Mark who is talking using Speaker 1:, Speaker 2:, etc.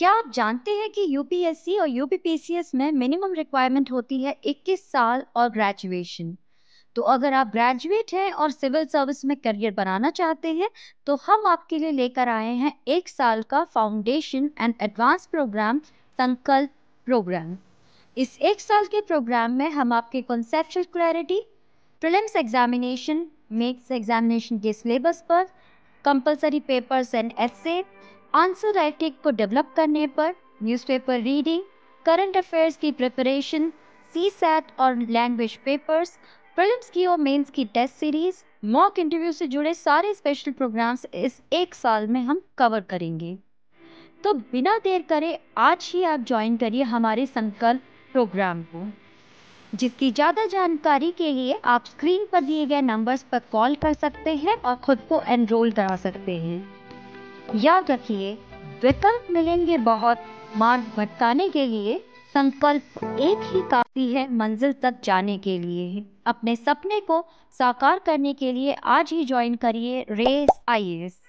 Speaker 1: क्या आप जानते हैं कि यूपीएससी और यूपीपीसीएस में मिनिमम रिक्वायरमेंट होती है 21 साल और ग्रेजुएशन तो अगर आप ग्रेजुएट हैं और सिविल सर्विस में करियर बनाना चाहते हैं तो हम आपके लिए लेकर आए हैं एक साल का foundation and advance programme Sankalp programme इस एक साल के प्रोग्राम में हम आपके conceptual clarity prelims examination mains examination के सिलेबस पर compulsory papers and essay answer writing को डेवलप करने पर न्यूज़पेपर रीडिंग करंट अफेयर्स की प्रिपरेशन सी सेट और लैंग्वेज पेपर्स प्रिलिम्स की और मेंस की टेस्ट सीरीज़ मॉक इंटरव्यू से जुड़े सारे स्पेशल प्रोग्राम्स इस एक साल में हम कवर करेंगे। तो बिना देर करे आज ही आप ज्वाइन करिए हमारे संकल्प प्रोग्राम को। जिसकी ज़्यादा जानकारी के लिए आप स्क्रीन पर दिए गए नंबर्स पर कॉल कर सकते हैं और खुद को एनरोल करा सकते हैं। याद रखिए, विकल्प मिलेंगे बहुत। मार्ग भटकाने के लिए संकल्प एक ही काफ़ी है मंजिल तक जाने के लिए। अपने सपने को साकार करने के लिए आज ही ज्वाइन करिए रेस आईएएस